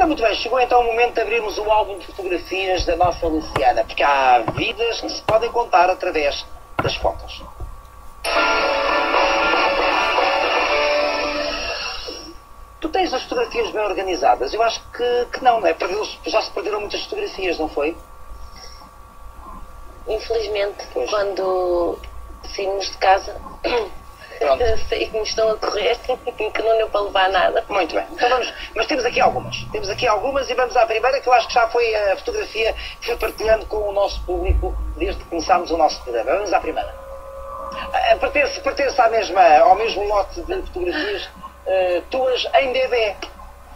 Ora, muito bem, chegou então o momento de abrirmos o álbum de fotografias da nossa Luciana, porque há vidas que se podem contar através das fotos. Tu tens as fotografias bem organizadas? Eu acho que, que não, não é? já se perderam muitas fotografias, não foi? Infelizmente, pois. quando saímos de casa, sei que me estão a correr, que não deu para levar nada. Muito bem. Então vamos, mas temos aqui algumas. Temos aqui algumas e vamos à primeira, que eu acho que já foi a fotografia que fui partilhando com o nosso público desde que começámos o nosso programa. Vamos à primeira. Eh, pertence, pertence à mesma, ao mesmo lote de fotografias uh, tuas em bebê.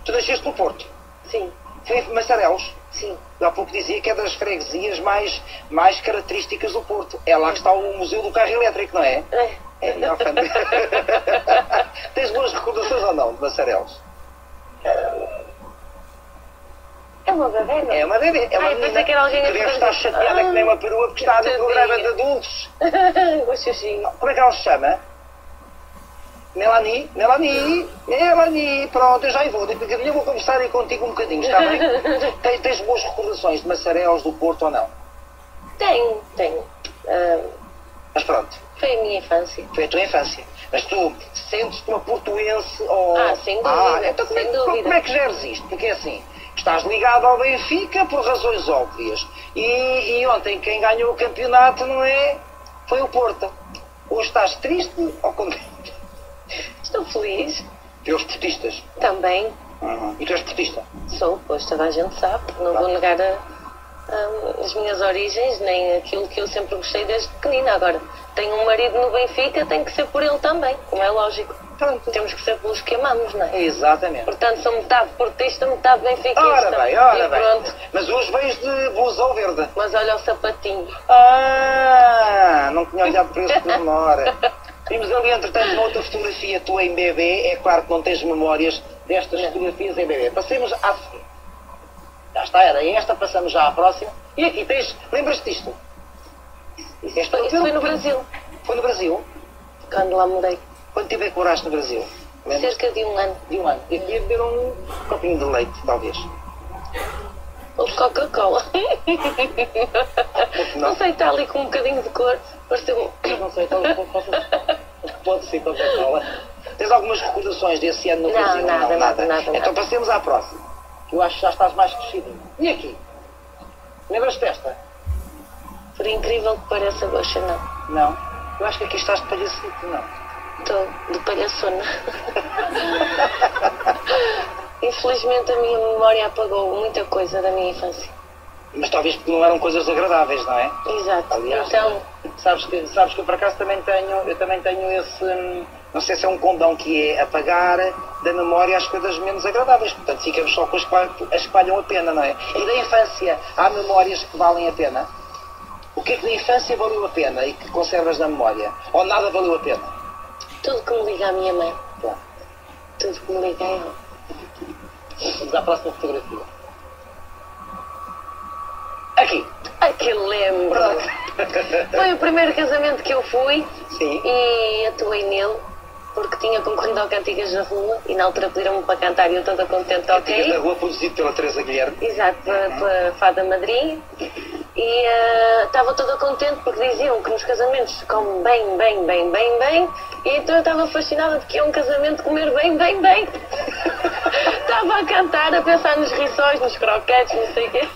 Tu nasceste no Porto? Sim. Foi em Massarelos? Sim. Eu há pouco dizia que é das freguesias mais, mais características do Porto. É lá que está o Museu do Carro Elétrico, não é? É. é Tens boas recordações ou não de Massarelos? É uma bebê, não? É uma bebê. É uma Ai, menina que, que deve estar chateada ah, que nem uma perua porque está no programa de adultos. Como é que ela se chama? Melanie, Melanie, Melanie, pronto, eu já vou, daqui a bocadinho eu vou conversar aí contigo um bocadinho, está bem? tens, tens boas recordações de Massarelos do Porto ou não? Tenho, tenho. Uh, Mas pronto. Foi a minha infância. Foi a tua infância. Mas tu sentes-te uma portuense ou... Ah, sem dúvida, ah, então como, sem é, dúvida. Como é que geres isto? Porque é assim, estás ligado ao Benfica por razões óbvias. E, e ontem quem ganhou o campeonato, não é? Foi o Porto. Hoje estás triste ou contente? Estou feliz. E os portistas? Também. Uhum. E tu és portista? Sou, pois toda a gente sabe. Não vou negar a, a, as minhas origens, nem aquilo que eu sempre gostei desde pequenina. Agora, tenho um marido no Benfica, tem que ser por ele também, como é lógico. Pronto. Temos que ser pelos que amamos, não é? Exatamente. Portanto, sou metade portista, metade benfiquista. Ora bem, ora bem. Mas hoje vens de blusa ao verde. Mas olha o sapatinho. Ah, não tinha olhado para esse memória. Vimos ali, entretanto, uma outra fotografia tua em bebê. É claro que não tens memórias destas fotografias em bebê. Passemos à seguinte. Já está, era esta, passamos já à próxima. E aqui tens, lembras-te disto? Isso, este foi, isso foi no Brasil. Foi no Brasil? Quando lá morei. Quanto tempo é que moraste no Brasil? Cerca de um ano. De um ano. E aqui beber um copinho de leite, talvez. Ou Coca-Cola. Não. sei, está ali com um bocadinho de cor. Pareceu Não sei, talvez pode ser Coca-Cola. Tens algumas recordações desse ano no não, Brasil? Nada, não, nada, nada. Então nada. passemos à próxima. Eu acho que já estás mais crescidinho. E aqui? Lembras-te desta? Por incrível que pareça, Goxa, não. Não? Eu acho que aqui estás de palhacito, não? Estou, de palhaçona. Infelizmente a minha memória apagou muita coisa da minha infância. Mas talvez porque não eram coisas agradáveis, não é? Exato. Aliás, então... sabes, que, sabes que eu por acaso também tenho, eu também tenho esse, hum, não sei se é um condão que é apagar da memória as coisas menos agradáveis. Portanto, ficamos só com as que, valham a pena, não é? E da infância, há memórias que valem a pena? O que é que da infância valeu a pena e que conservas na memória? Ou nada valeu a pena? Tudo que me liga à minha mãe. Claro. Tudo que me liga a ela. Vamos à próxima fotografia. Aqui. Ai, que lembro. Foi o primeiro casamento que eu fui. Sim. E atuei nele. Porque tinha concorrido ao Cantigas da Rua e na altura pediram-me para cantar e eu toda contente, ok. Cantigas da Rua produzido pela Teresa Guilherme. Exato, pela Fada Madrinha. E uh, estava toda contente porque diziam que nos casamentos se come bem, bem, bem, bem, bem. E então eu estava fascinada porque é um casamento comer bem, bem, bem. Estava a cantar, a pensar nos riçóis, nos croquetes, não sei o quê.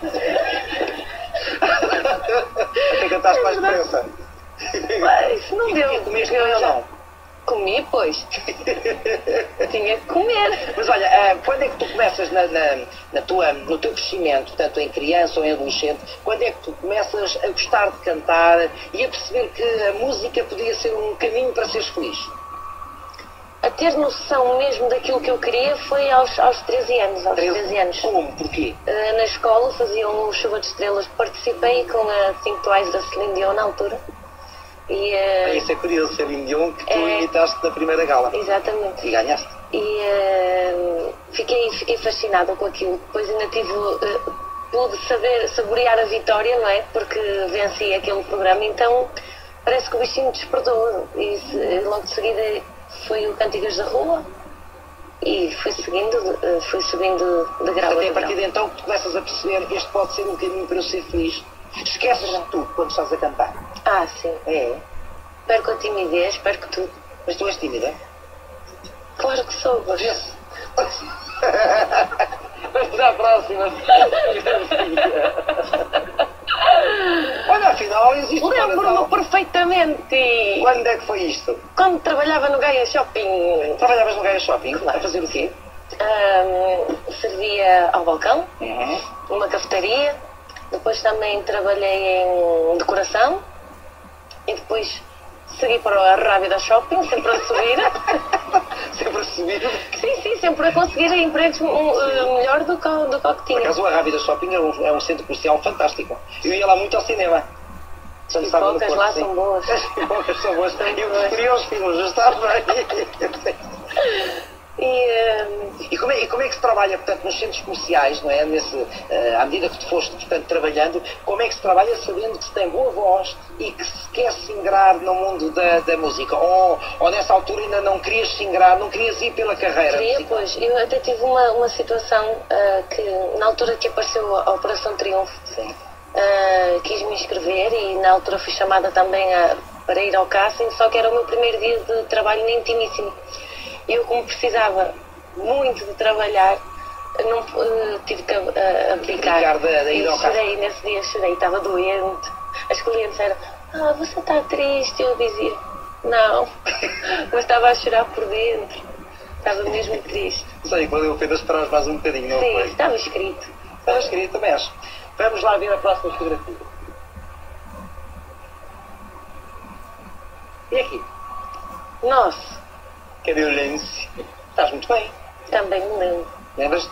Até cantaste mais depressa. Mas não e deu. Comeste eu não? Comi, pois. Tinha que comer. Mas olha, eh, quando é que tu começas na, na, na, tua, no teu crescimento, tanto em criança ou em adolescente, quando é que tu começas a gostar de cantar e a perceber que a música podia ser um caminho para seres feliz? A ter noção mesmo daquilo que eu queria foi aos, aos 13 anos. Aos 13, 13 anos. Como? Porquê? Uh, na escola faziam Chuva de Estrelas. Participei com a 5 Toais da Celine Dion na altura. E, uh, isso é curioso, Celine Dion, que tu é... imitaste na primeira gala. Exatamente. E ganhaste. E uh, fiquei, fiquei fascinada com aquilo. Depois ainda tive. Uh, pude saber, saborear a vitória, não é? Porque venci aquele programa, então parece que o bichinho despertou. E logo de seguida foi o Cantigas da Rua. e fui seguindo, eh, fui subindo de grau Até a partir de então que tu começas a perceber este pode ser um caminho para eu ser feliz. Esqueces de tudo quando estás a cantar. Ah, sim. É, Perco a timidez, perco tudo. mas tu és tímida. Claro que sou, mas Vê-se. Vamos à próxima. Olha, afinal existe lembro-me perfeitamente. Quando é que foi isto? Quando trabalhava no Gaia Shopping, Trabalhavas no Gaia Shopping? A fazer o quê? ahm, servia ao balcão, Uhum. numa cafetaria. Depois também trabalhei em decoração. E depois segui para a Rábida Shopping, sempre a subir. Sempre a subir. sim, sim, sempre a conseguir empregos um, eh, melhor do que, o- do que que Por tinha. acaso a Rábida Shopping é um, é um centro comercial fantástico. Eu ia lá muito ao cinema. As As pipocas lá são boas. As pipocas são boas. Eu preferia os filmes, está bem. E ahm, E como, é, e como é que se trabalha, portanto, nos centros comerciais, não é? Nesse, eh, à medida que tu foste, portanto, trabalhando, como é que se trabalha sabendo que se tem boa voz e que se quer se ingrar no mundo da, da música? Ou, ou nessa altura ainda não querias se ingrar, não querias ir pela carreira? queria, pois, eu até tive uma, uma situação ah, que, na altura que apareceu a Operação Triunfo, Sim. ah, quis me inscrever e na altura fui chamada também a- para ir ao casting, só que era o meu primeiro dia de trabalho na Intimíssimo. Eu, como precisava muito de trabalhar, não, ah, tive que abdicar. Abdicar da- da e chorei, nesse dia chorei, estava doente. As clientes eram, ah, você está triste? Eu dizia, não, mas estava a chorar por dentro. Estava mesmo triste. Sei valeu a pena esperar mais um bocadinho, não Sim, foi? estava escrito. Estava escrito, também acho. Vamos lá ver a próxima fotografia. E aqui? Nossa, Lance? Estás muito bem. também me lembro. Lembras-te?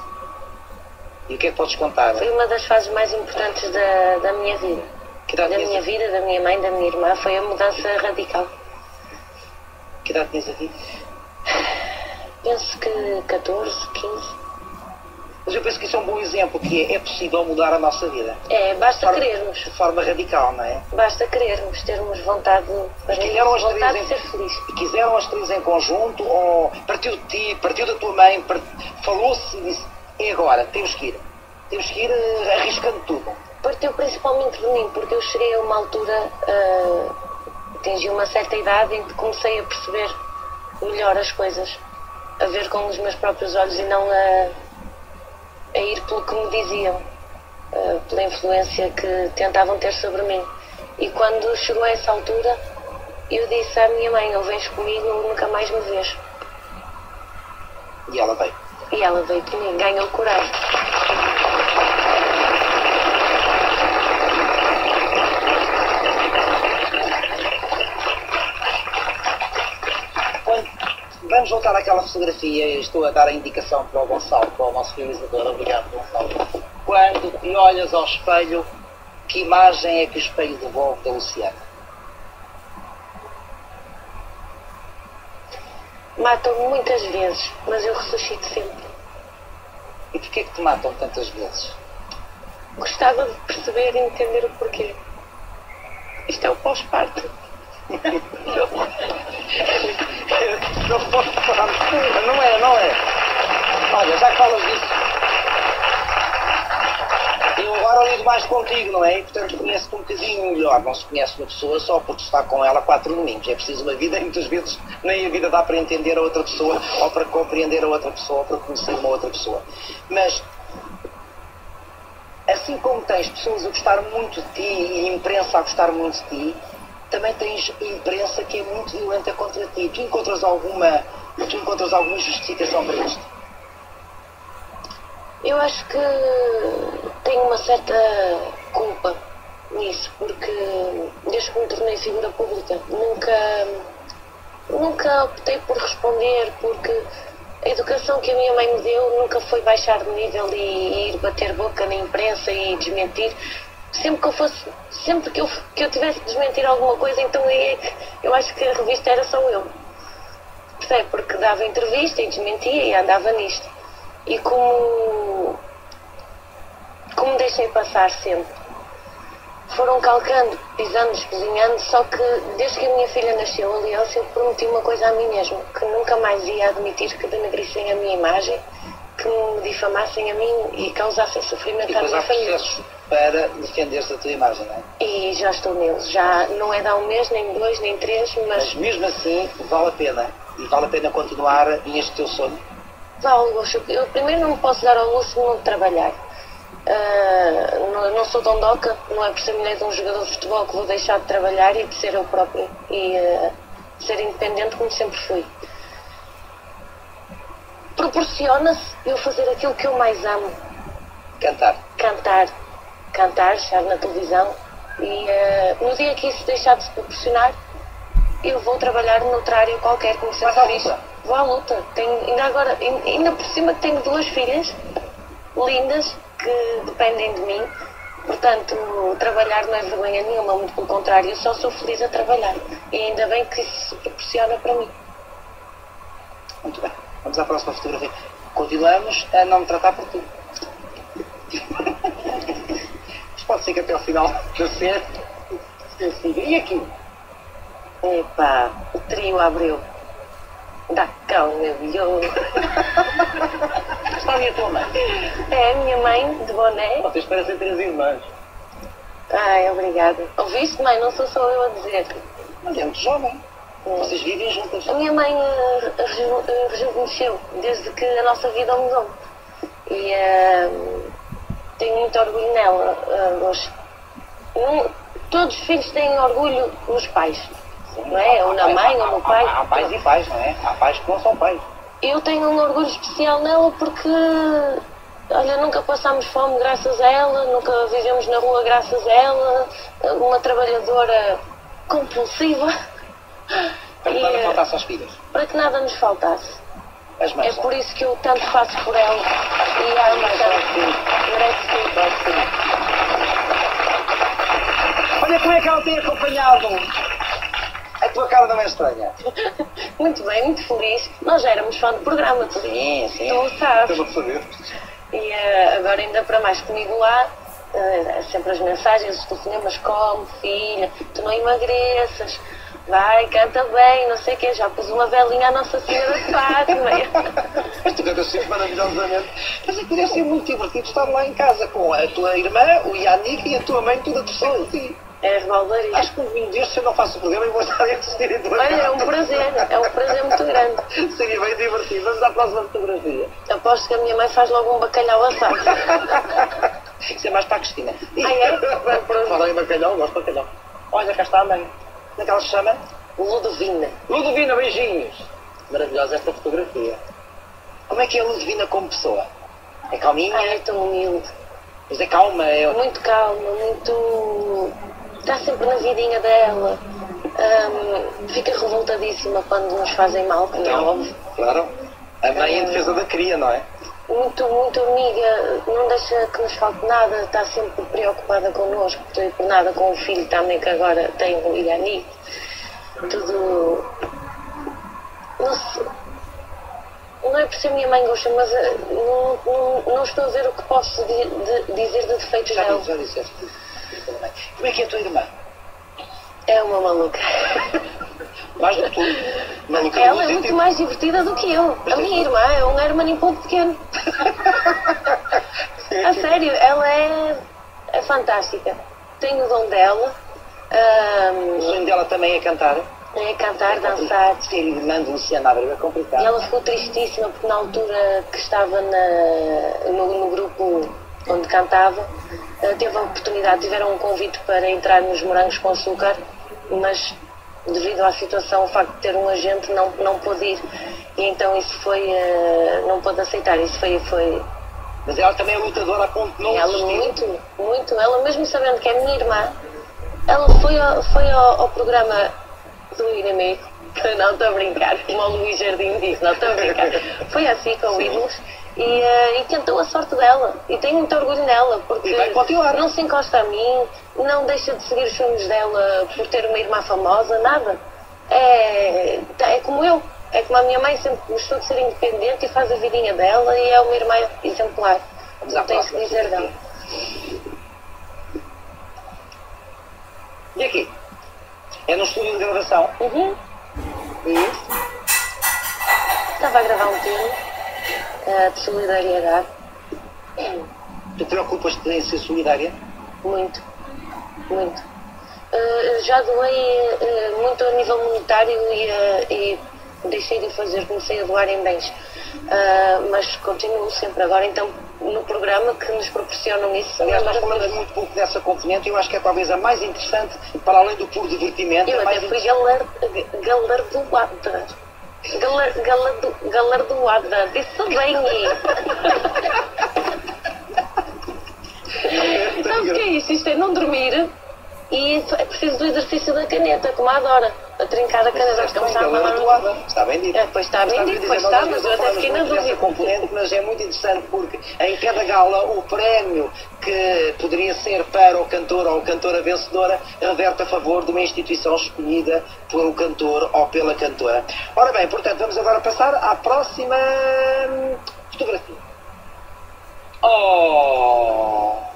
E o que é que podes contar? Foi uma das fases mais importantes da, da minha vida. Que idade Da minha vida, da minha mãe, da minha irmã. Foi a mudança radical. Que idade tinhas aqui? Penso que 14, 15. Mas eu penso que isso é um bom exemplo, que é, é possível mudar a nossa vida. É, basta Forma- querermos. De forma radical, não é? Basta querermos, termos vontade, mim, Quiseram as vontade três de em- ser feliz. E quiseram as três em conjunto, ou partiu de ti, partiu da tua mãe, falou-se e disse, é agora, temos que ir. Temos que ir eh, arriscando tudo. Partiu principalmente de mim, porque eu cheguei a uma altura, ah, atingi uma certa idade em que comecei a perceber melhor as coisas, a ver com os meus próprios olhos e não a, a ir pelo que me diziam, ah, pela influência que tentavam ter sobre mim. E quando chegou a essa altura, eu disse à minha mãe: ou vens comigo ou nunca mais me vês. E ela veio. E ela veio comigo, ganhou coragem. Quando- Vamos voltar àquela fotografia, estou a dar a indicação para o Gonçalo, para o nosso realizador, obrigado Gonçalo. Quando te olhas ao espelho, que imagem é que o espelho devolve da Luciana? Matam-me muitas vezes, mas eu ressuscito sempre. E porquê que te matam tantas vezes? Gostava de perceber e entender o porquê. Isto é o pós-parto. Não posso falar. Não é, não é. Olha, já que falas disso. Eu agora lido mais contigo, não é? E portanto conheço-te um bocadinho melhor. Não se conhece uma pessoa só porque está com ela quatro domingos. É preciso uma vida e muitas vezes nem a vida dá para entender a outra pessoa ou para compreender a outra pessoa ou para conhecer uma outra pessoa. Mas assim como tens pessoas a gostar muito de ti e imprensa a gostar muito de ti, também tens imprensa que é muito violenta contra ti. Tu encontras alguma, tu encontras alguma justificação para isto? Eu acho que tenho uma certa culpa nisso, porque desde que me tornei figura pública nunca, nunca optei por responder, porque a educação que a minha mãe me deu nunca foi baixar de nível e, e ir bater boca na imprensa e desmentir. Sempre que eu fosse, sempre que eu, que eu tivesse de desmentir alguma coisa, então aí é que eu acho que a revista era só eu. Percebe? Porque dava entrevista e desmentia e andava nisto. E como, como deixei passar sempre, foram calcando, pisando, espezinhando, só que desde que a minha filha nasceu, aliás, eu prometi uma coisa a mim mesmo, que nunca mais ia admitir que denegrissem a minha imagem, que me difamassem a mim e causassem sofrimento E à minha família. processos para defender-se da tua imagem, não é? E já estou neles, já não é de há um mês, nem dois, nem três, Mas mas mesmo assim, vale a pena. E vale a pena continuar neste teu sonho. vale, eu, eu primeiro não me posso dar ao luxo de não trabalhar. Ah, não, não sou dondoca, não é por ser mulher de um jogador de futebol que vou deixar de trabalhar e de ser eu própria e ah, ser independente como sempre fui. Proporciona-se eu fazer aquilo que eu mais amo, Cantar. cantar, cantar, estar na televisão e eh, no dia que isso deixar de se proporcionar, eu vou trabalhar noutra área qualquer, como sempre fiz. Vou à luta. Tenho, ainda agora, ain- ainda por cima tenho duas filhas lindas que dependem de mim. Portanto, trabalhar não é vergonha nenhuma, muito pelo contrário, eu só sou feliz a trabalhar. E ainda bem que isso se proporciona para mim. Muito bem. Vamos à próxima fotografia. Continuamos a não me tratar por tu. Ser que até ao final da eu siga. E aqui? Epá, o trio abriu. Dá cá o meu biolo. Está ali a tua mãe. É a minha mãe, de boné. Vocês parecem três irmãs. Ai, obrigada. Ouviste, mãe? Não sou só eu a dizer. Mas é muito jovem. Vocês vivem juntas. A minha mãe eh, eh, rejuvenesceu desde que a nossa vida mudou. E eh, tenho muito orgulho nela. eh, hoje. Não- todos os filhos têm orgulho nos pais. Não é? Ou na mãe, ou no pai. Há, há pais e pais, não é? Há pais que não são pais. Eu tenho um orgulho especial nela porque, olha, nunca passámos fome graças a ela, nunca vivemos na rua graças a ela, uma trabalhadora compulsiva. Para que nada eh, faltasse aos filhos. para que nada nos faltasse. É por isso que eu tanto faço por ela e a amo tanto. Merece sim. Olha como é que ela tem acompanhado. A tua cara não é estranha. Muito bem, muito feliz. Nós já éramos fã do programa, tu, Sim, sim. tu sabes. Estou a saber. E eh, agora ainda para mais comigo lá, eh, sempre as mensagens, os telefonemas, como, filha, tu não emagreças, vai, canta bem, não sei o quê, já pus uma velinha à Nossa Senhora de Fátima. Mas tu cantas sempre maravilhosamente. Mas é que deve ser muito divertido estar lá em casa com a tua irmã, o Yannick e a tua mãe, tudo a torcer a ti. É rebaldaria. Acho que um vinho destes eu não faço o programa e vou estar a assistir em Olha, é um prazer, é um prazer muito grande. Seria bem divertido. Vamos à próxima fotografia. Aposto que a minha mãe faz logo um bacalhau assado. Isso é mais para a Cristina. Ah, é? Fala em bacalhau, gosto de bacalhau. Olha, cá está a mãe. Como é que ela se chama? Ludovina. Ludovina, beijinhos. Maravilhosa esta fotografia. Como é que é a Ludovina como pessoa? É calminha, Ai, é tão humilde. mas é calma, é... Muito calma, muito. Está sempre na vidinha dela. Ahm, fica revoltadíssima quando nos fazem mal, como é Então, óbvio. claro. A mãe em defesa da cria, não é? Muito, muito amiga, não deixa que nos falte nada, está sempre preocupada connosco, por nada com o filho também que agora tem o Yannick. Tudo. Não sei. Não é por ser minha mãe gosta, mas eh, não, não, não estou a ver o que posso di- de- dizer de defeitos Já, dela. já disseste. Como é que é a tua irmã? É uma maluca. Mais do que tu. Maluca Ela é sentido- muito mais divertida do que eu. A minha irmã é um hermaninho pouco pequeno. A sério, ela é, é fantástica. Tem o dom dela. O ahm, sonho dela também é cantar. é cantar, dançar. Ser irmã de Luciana Abreu é complicado. E ela ficou tristíssima porque na altura que estava na- no, no grupo onde cantava, eh, teve a oportunidade, tiveram um convite para entrar nos Morangos com Açúcar, mas devido à situação, o facto de ter um agente, não, não pôde ir. E então isso foi, eh, não pôde aceitar, isso foi, foi Mas ela também é lutadora a ponto de não ela desistir. muito, muito, ela mesmo sabendo que é minha irmã, ela foi ao, foi ao, ao programa do inimigo, não estou a brincar, como o Luís Jardim disse, não estou a brincar, foi assim com o Ídolos e, eh, e tentou a sorte dela. E tenho muito orgulho nela porque não se encosta a mim, não deixa de seguir os sonhos dela por ter uma irmã famosa, nada. É, é como eu, como a minha mãe sempre gostou de ser independente e faz a vidinha dela e é uma irmã exemplar. Não tem que dizer dela. E aqui? É no estúdio de gravação. Uhum. E Estava a gravar um filme eh, de solidariedade. tu preocupas-te em ser solidária? Muito. Muito. Eh, já doei eh, muito a nível monetário e, e deixei de fazer, comecei a doar em bens. Ah, mas continuo sempre agora, então, no programa que nos proporcionam isso. Aliás, é nós falamos muito pouco dessa componente e eu acho que é talvez a mais interessante, para além do puro divertimento. Eu mais até fui interessante. galar- galardoada. Galar, galado, galardoada. Disse bem. Sabe o que é isto? Isto é não dormir e é preciso do exercício da caneta, como a Dora, a trincar a caneta. Está Como bem, está falar. doada. Está bem dito. É, pois está bem dito, dizer, pois está, mas eu até fiquei na dúvida. componente, mas é muito interessante porque em cada gala o prémio que poderia ser para o cantor ou cantora vencedora reverte a favor de uma instituição escolhida pelo cantor ou pela cantora. Ora bem, portanto, vamos agora passar à próxima hum, fotografia. Oh!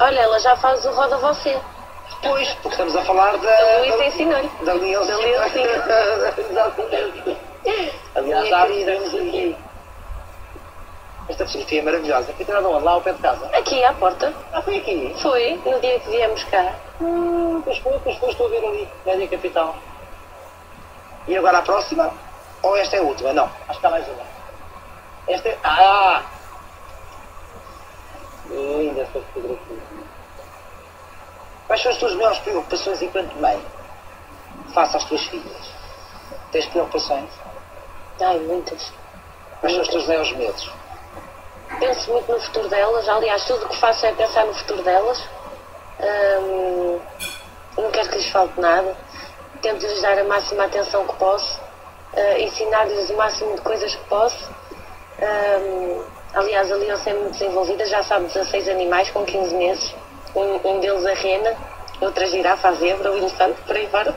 Olha, ela já faz o roda você. Pois, porque estamos a falar da. A Luísa da- ensinou-lhe. Da. Da Leoncinha. Exatamente. Aliás, já vemos aqui. Esta fotografia é maravilhosa. Foi tirada onde? Lá ao pé de casa. Aqui à porta. Ah, foi aqui. Foi, no dia que viemos cá. Hum, pois foi, pois foi, estou a ver ali. Média Capital. E agora a próxima? Ou esta é a última? Não, acho que há mais uma. Esta é. Ah! Linda esta fotografia. Quais são as tuas maiores preocupações enquanto mãe? Face às tuas filhas. Tens preocupações? Ai, muitas. Quais são os teus maiores medos? Penso muito no futuro delas. Aliás, tudo o que faço é pensar no futuro delas. Hum, não quero que lhes falte nada. Tento lhes dar a máxima atenção que posso. ah, Ensinar-lhes o máximo de coisas que posso. Hum, aliás, a Leonce é muito desenvolvida. Já sabe 16 animais com 15 meses. Um, um deles a rena, outra girafa, a zebra, o elefante, por aí fora.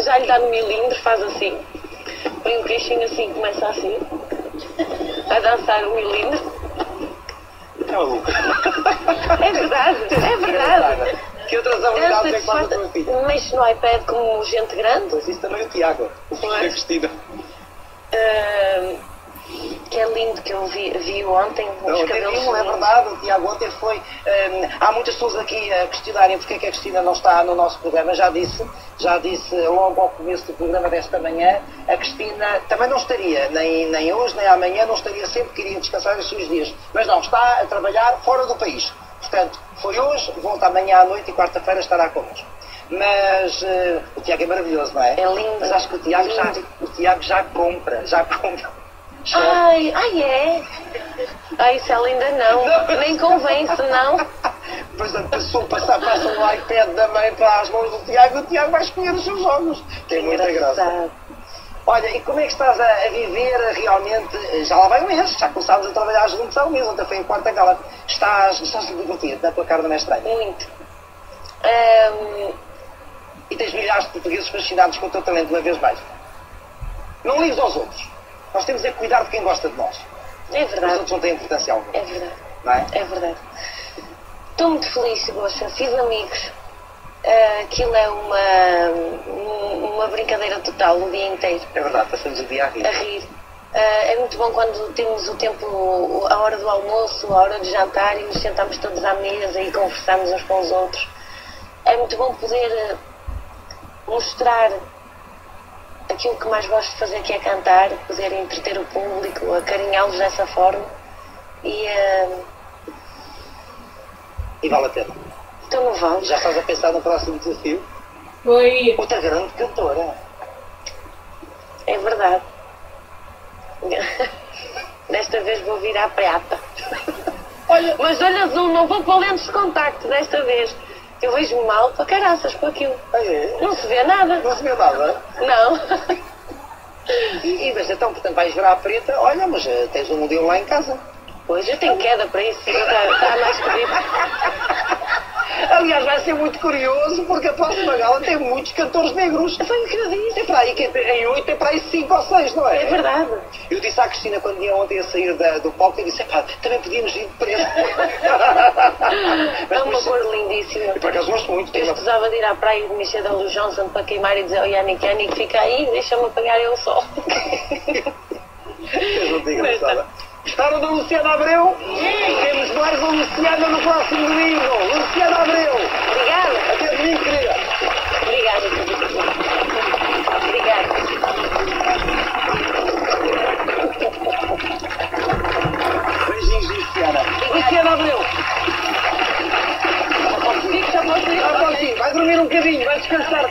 Já lhe dá no milindre, faz assim. Põe o queixinho assim, começa assim. A dançar o milindre. É maluco. É verdade, é verdade. Que outras habilidades é que faz a tua filha? mexe no iPad como gente grande. Pois isso também o Tiago. O filho da Pois. Cristina. Que é lindo que eu vi, vi ontem, os até cabelos. viu, é verdade, o Tiago ontem foi. hum, há muitas pessoas aqui a questionarem porque é que a Cristina não está no nosso programa. Já disse, já disse logo ao começo do programa desta manhã, a Cristina também não estaria, nem, nem hoje, nem amanhã, não estaria sempre, queria descansar os seus dias. Mas não, está a trabalhar fora do país. Portanto, foi hoje, volta amanhã à noite e quarta-feira estará connosco. Mas eh, o Tiago é maravilhoso, não é? É lindo, Mas acho que o Tiago, já, o Tiago já compra, já compra. Ai, ai é? Ai, isso ela ainda não. Nem convém, senão. Depois a pessoa passa, o iPad da mãe para as mãos do Tiago e o Tiago vai escolher os seus jogos. Tem muita graça. Olha, e como é que estás a, a viver realmente? Já lá vai um mês, já começámos a trabalhar juntos há um mês, ontem foi em quarta gala. Estás, estás divertido na tua cara não é estranha. Muito. Ahm, E tens milhares de portugueses fascinados com o teu talento, uma vez mais. Não lives aos outros. Nós temos é que cuidar de quem gosta de nós. é Os verdade, outros não têm importância alguma, é verdade. não é? É verdade. Estou muito feliz, Gosta. Fiz amigos. Ah, aquilo é uma, uma brincadeira total o dia inteiro, É verdade, passamos o dia a rir. a rir. Ah, é muito bom quando temos o tempo, a hora do almoço, a hora de jantar e nos sentamos todos à mesa e conversamos uns com os outros. É muito bom poder mostrar aquilo que mais gosto de fazer, que é cantar, poder entreter o público, acarinhá-los dessa forma. E ah, E vale a pena. então não vale. Já estás a pensar no próximo desafio? Oi. Outra grande cantora. É verdade. Desta vez vou virar prata. Olha, Mas olha azul, não vou para lentes de contacto desta vez. Eu vejo mal para caraças com aquilo. é, Não se vê nada. não se vê nada. Não. E, mas então, portanto, vais virar a preta, olha, mas eh, tens um modelo lá em casa. Pois eu tenho queda para isso. Está, está mais que dito. Aliás, vai ser muito curioso porque a próxima gala tem muitos cantores negros. Foi o que eu disse. Tem para aí, que em oito tem para aí cinco ou seis, não é? É verdade. Eu disse à Cristina quando ia ontem a sair da- do palco, eu disse, pá, também podíamos ir de preto. É uma cor lindíssima. E por acaso gosto muito. Eu uma... escusava de ir à praia de Michel da Luz Johnson para queimar e dizer ao Yannick, Yannick, fica aí, deixa-me apanhar eu o sol. Digo engraçada. Gostaram da Luciana Abreu? Temos mais uma Luciana no próximo domingo. Luciana Abreu. Obrigada. Até domingo, querida. Obrigada. Obrigada. Beijinhos, Luciana. Luciana Abreu. Vai dormir um bocadinho, vai descansar.